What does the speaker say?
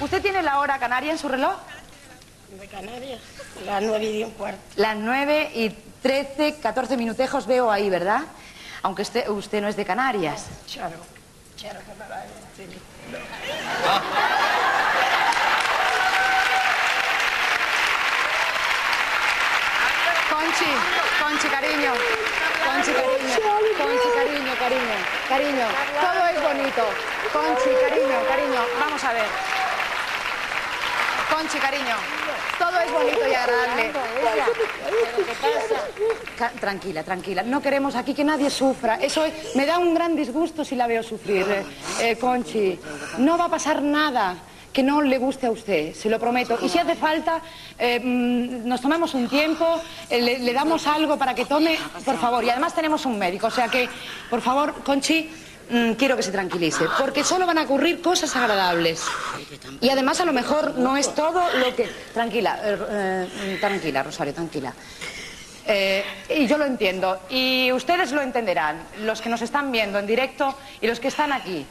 ¿Usted tiene la hora canaria en su reloj? De Canarias, las nueve y un cuarto. Las 9 y 13, 14 minutejos veo ahí, ¿verdad? Aunque usted, usted no es de Canarias. Charo, charo que me va a decir. Conchi, Conchi, cariño. Conchi, cariño. Conchi, cariño, cariño. Cariño, todo es bonito. Conchi, cariño, cariño. Vamos a ver. Conchi, cariño. Todo es bonito y agradable. Tranquila, tranquila. No queremos aquí que nadie sufra. Eso es- me da un gran disgusto si la veo sufrir. eh, eh, Conchi, no va a pasar nada que no le guste a usted, se lo prometo. Y si hace falta, eh, mm, nos tomamos un tiempo, eh, le, le damos algo para que tome, por favor. Y además tenemos un médico, o sea que, por favor, Conchi, mm, quiero que se tranquilice, porque solo van a ocurrir cosas agradables. Y además a lo mejor no es todo lo que... Tranquila, eh, eh, tranquila, Rosario, tranquila. Eh, y yo lo entiendo, y ustedes lo entenderán, los que nos están viendo en directo y los que están aquí.